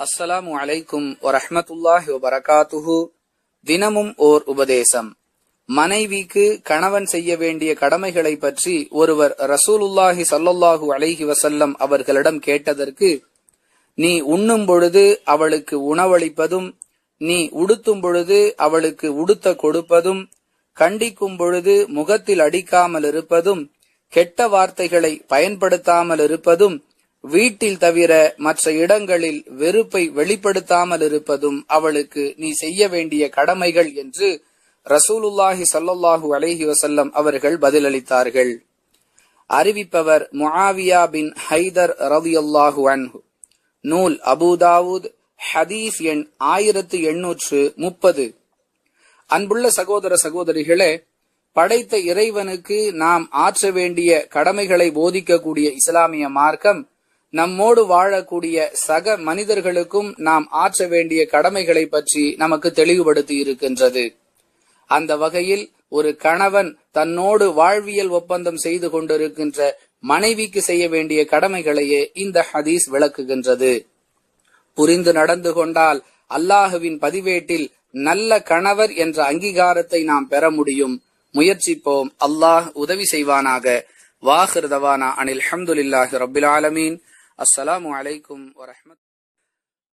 அஸ்ஸலாமு அலைக்கும் வரஹமத்துல்லாஹி வபரகாத்துஹு. தினமும் ஓர் உபதேசம். மனைவிக்கு கணவன் செய்ய வேண்டிய கடமைகளை பற்றி ஒருவர் ரசூலுல்லாஹி சல்லுல்லாஹு அலைஹி வசல்லம் அவர்களிடம் கேட்டதற்கு நீ உண்ணும் பொழுது அவளுக்கு உணவளிப்பதும் நீ உடுத்தும் பொழுது அவளுக்கு உடுத்த கொடுப்பதும் கண்டிக்கும் பொழுது முகத்தில் அடிக்காமல் இருப்பதும் கெட்ட வார்த்தைகளை பயன்படுத்தாமல் இருப்பதும் வீட்டில் தவிர மற்ற இடங்களில் வெறுப்பை வெளிப்படுத்தாமல் இருப்பதும் அவளுக்கு நீ செய்ய வேண்டிய கடமைகள் என்று ரசூலுல்லாஹி சல்லாஹூ அலஹி வசல்லம் அவர்கள் பதிலளித்தார்கள். அறிவிப்பவர் முஆவியா பின் ஹைதர் ரலியல்லாஹு அன்ஹு. நூல் அபூதாவூத் ஹதீஸ் எண் ஆயிரத்து எண்ணூற்று முப்பது. அன்புள்ள சகோதர சகோதரிகளே படைத்த இறைவனுக்கு நாம் ஆற்ற வேண்டிய கடமைகளை போதிக்கக்கூடிய இஸ்லாமிய மார்க்கம் நம்மோடு வாழக்கூடிய சக மனிதர்களுக்கும் நாம் ஆற்ற வேண்டிய கடமைகளை பற்றி நமக்கு தெளிவுபடுத்தி இருக்கின்றது. அந்த வகையில் ஒரு கணவன் தன்னோடு வாழ்வியல் ஒப்பந்தம் செய்து கொண்டிருக்கின்ற மனைவிக்கு செய்ய வேண்டிய கடமைகளையே இந்த ஹதீஸ் விளக்குகின்றது. புரிந்து நடந்து கொண்டால் அல்லாஹுவின் பதிவேட்டில் நல்ல கணவர் என்ற அங்கீகாரத்தை நாம் பெற முடியும். முயற்சிப்போம். அல்லாஹ் உதவி செய்வானாக. வாஹிருதவானா அனில் அஹமதுல்லாஹி ரபில் ஆலமீன். அஸ்ஸலாமு அலைக்கும் வரஹ்மத்